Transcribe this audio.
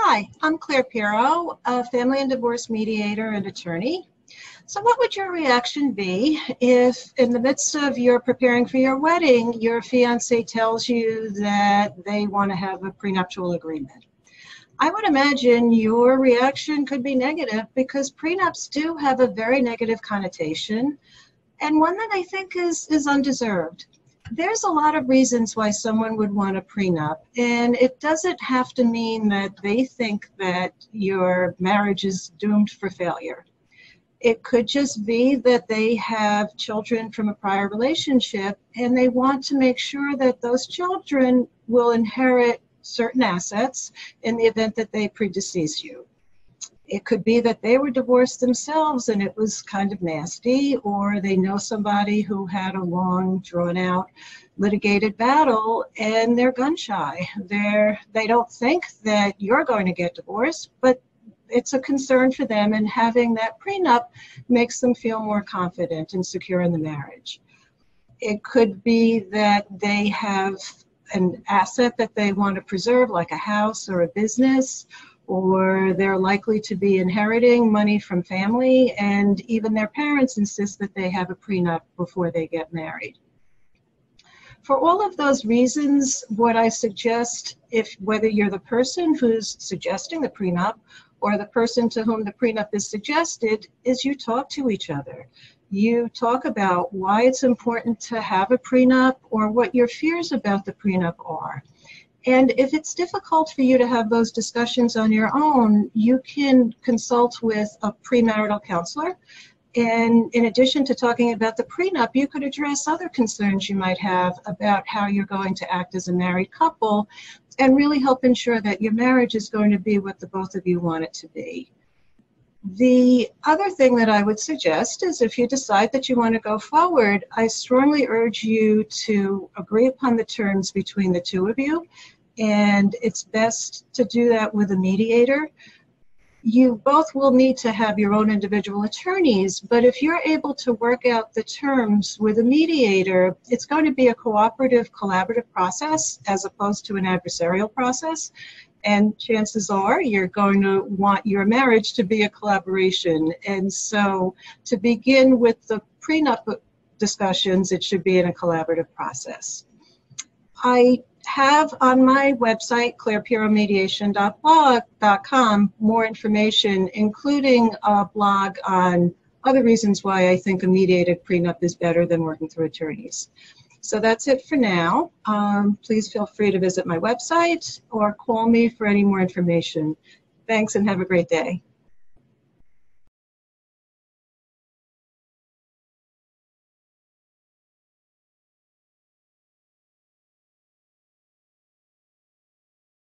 Hi, I'm Clare Piro, a family and divorce mediator and attorney. So, what would your reaction be if, in the midst of your preparing for your wedding, your fiance tells you that they want to have a prenuptial agreement? I would imagine your reaction could be negative because prenups do have a very negative connotation and one that I think is, is undeserved there's a lot of reasons why someone would want a prenup, and it doesn't have to mean that they think that your marriage is doomed for failure. It could just be that they have children from a prior relationship and they want to make sure that those children will inherit certain assets in the event that they predecease you. It could be that they were divorced themselves and it was kind of nasty, or they know somebody who had a long, drawn out litigated battle and they're gun shy. They're, they don't think that you're going to get divorced, but it's a concern for them, and having that prenup makes them feel more confident and secure in the marriage. It could be that they have an asset that they want to preserve, like a house or a business, or they're likely to be inheriting money from family, and even their parents insist that they have a prenup before they get married. For all of those reasons, what I suggest, if whether you're the person who's suggesting the prenup or the person to whom the prenup is suggested, is you talk to each other. You talk about why it's important to have a prenup or what your fears about the prenup are. And if it's difficult for you to have those discussions on your own, you can consult with a premarital counselor. And in addition to talking about the prenup, you could address other concerns you might have about how you're going to act as a married couple and really help ensure that your marriage is going to be what the both of you want it to be. The other thing that I would suggest is if you decide that you want to go forward, I strongly urge you to agree upon the terms between the two of you. And it's best to do that with a mediator. You both will need to have your own individual attorneys, but if you're able to work out the terms with a mediator, it's going to be a cooperative, collaborative process as opposed to an adversarial process and chances are you're going to want your marriage to be a collaboration. And so, to begin with the prenup discussions, it should be in a collaborative process. I have on my website, clarepiromediation.blog.com, more information, including a blog on other reasons why I think a mediated prenup is better than working through attorneys. So that's it for now. Um, please feel free to visit my website or call me for any more information. Thanks and have a great day.